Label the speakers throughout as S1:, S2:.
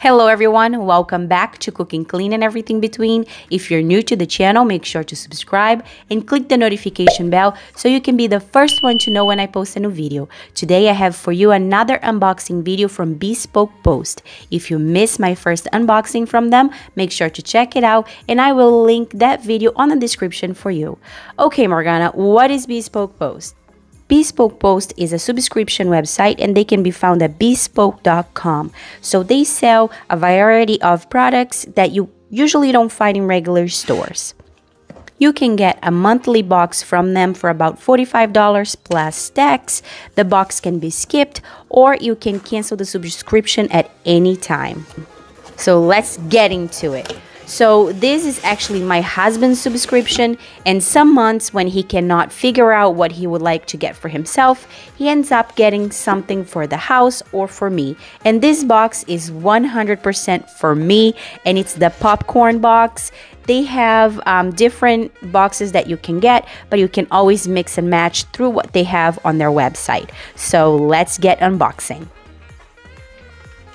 S1: Hello everyone, welcome back to Cook and Clean and Everything Between. If you're new to the channel, make sure to subscribe and click the notification bell so you can be the first one to know when I post a new video. Today I have for you another unboxing video from Bespoke Post. If you missed my first unboxing from them, make sure to check it out and I will link that video on the description for you. Okay Morgana, what is Bespoke Post? Bespoke Post is a subscription website and they can be found at bespoke.com. So they sell a variety of products that you usually don't find in regular stores. You can get a monthly box from them for about $45 plus tax. The box can be skipped or you can cancel the subscription at any time. So let's get into it. So this is actually my husband's subscription and some months when he cannot figure out what he would like to get for himself, he ends up getting something for the house or for me. And this box is 100% for me and it's the popcorn box. They have um, different boxes that you can get, but you can always mix and match through what they have on their website. So let's get unboxing.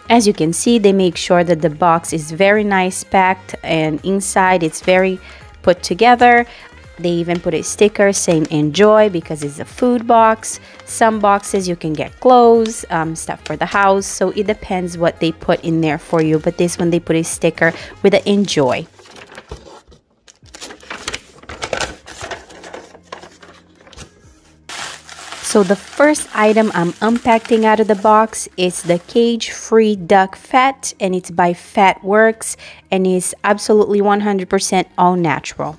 S1: As you can see, they make sure that the box is very nice packed and inside it's very put together. They even put a sticker saying enjoy because it's a food box. Some boxes you can get clothes, um, stuff for the house. So it depends what they put in there for you. But this one they put a sticker with the enjoy. So the first item I'm unpacking out of the box is the cage-free duck fat and it's by Fatworks and is absolutely 100% all natural.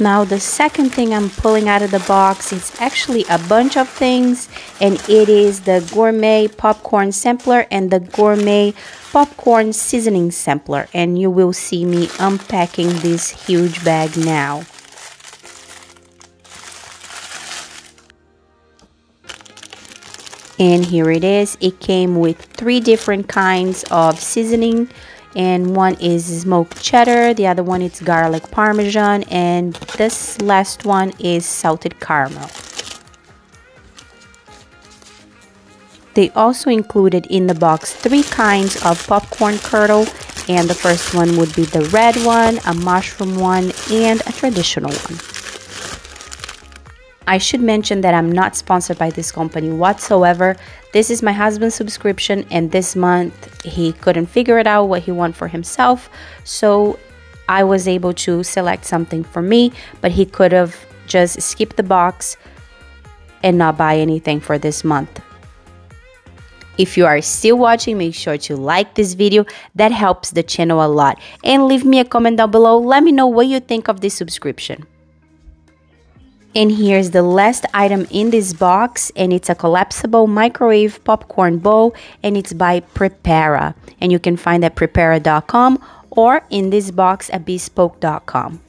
S1: Now the second thing I'm pulling out of the box is actually a bunch of things and it is the gourmet popcorn sampler and the gourmet popcorn seasoning sampler and you will see me unpacking this huge bag now. And here it is. It came with three different kinds of seasoning and one is smoked cheddar the other one is garlic parmesan and this last one is salted caramel. They also included in the box three kinds of popcorn kernel and the first one would be the red one a mushroom one and a traditional one I should mention that I'm not sponsored by this company whatsoever. This is my husband's subscription, and this month he couldn't figure it out what he wanted for himself. So I was able to select something for me, but he could have just skipped the box and not buy anything for this month. If you are still watching, make sure to like this video. That helps the channel a lot. And leave me a comment down below. Let me know what you think of this subscription. And here's the last item in this box and it's a collapsible microwave popcorn bowl and it's by Prepara. And you can find at prepara.com or in this box at bespoke.com.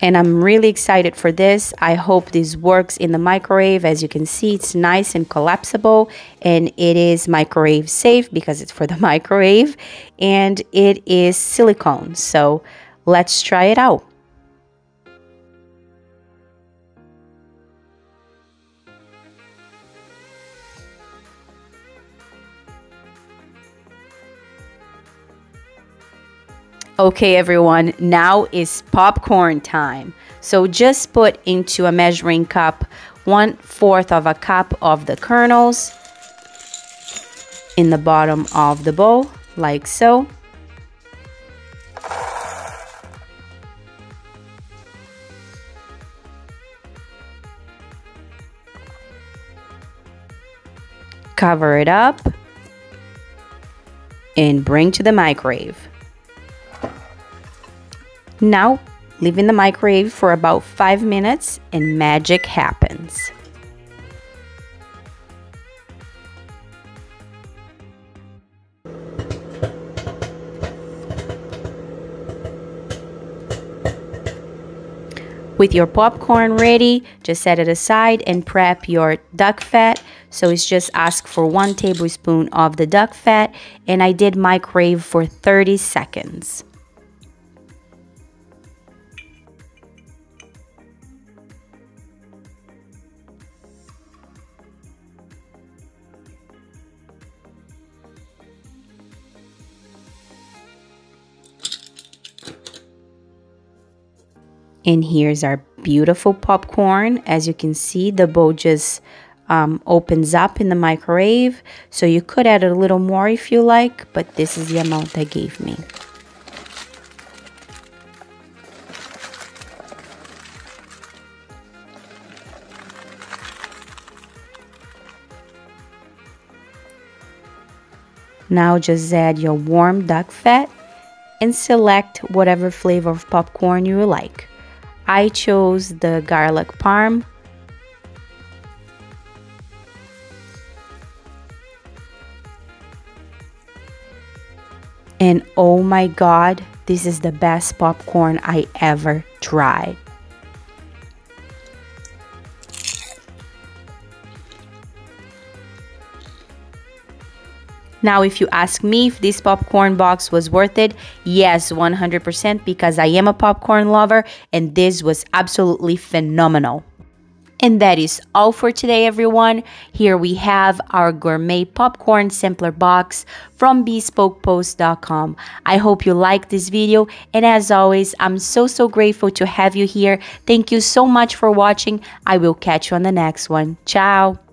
S1: and I'm really excited for this. I hope this works in the microwave. As you can see, it's nice and collapsible and it is microwave safe because it's for the microwave and it is silicone. So let's try it out. Okay, everyone, now is popcorn time. So just put into a measuring cup one fourth of a cup of the kernels in the bottom of the bowl, like so. Cover it up and bring to the microwave. Now, leave in the microwave for about 5 minutes and magic happens. With your popcorn ready, just set it aside and prep your duck fat So it's just ask for one tablespoon of the duck fat and I did microwave for 30 seconds. And here's our beautiful popcorn. As you can see, the bowl just um, opens up in the microwave. So you could add a little more if you like, but this is the amount they gave me. Now just add your warm duck fat and select whatever flavor of popcorn you like. I chose the garlic parm. And oh my god, this is the best popcorn I ever tried. Now, if you ask me if this popcorn box was worth it, yes, 100% because I am a popcorn lover and this was absolutely phenomenal. And that is all for today, everyone. Here we have our gourmet popcorn sampler box from bespokepost.com. I hope you liked this video. And as always, I'm so, so grateful to have you here. Thank you so much for watching. I will catch you on the next one. Ciao.